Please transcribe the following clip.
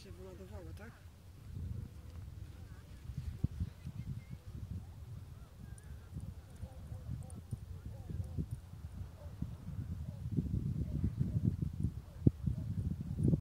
się wyładowały, tak?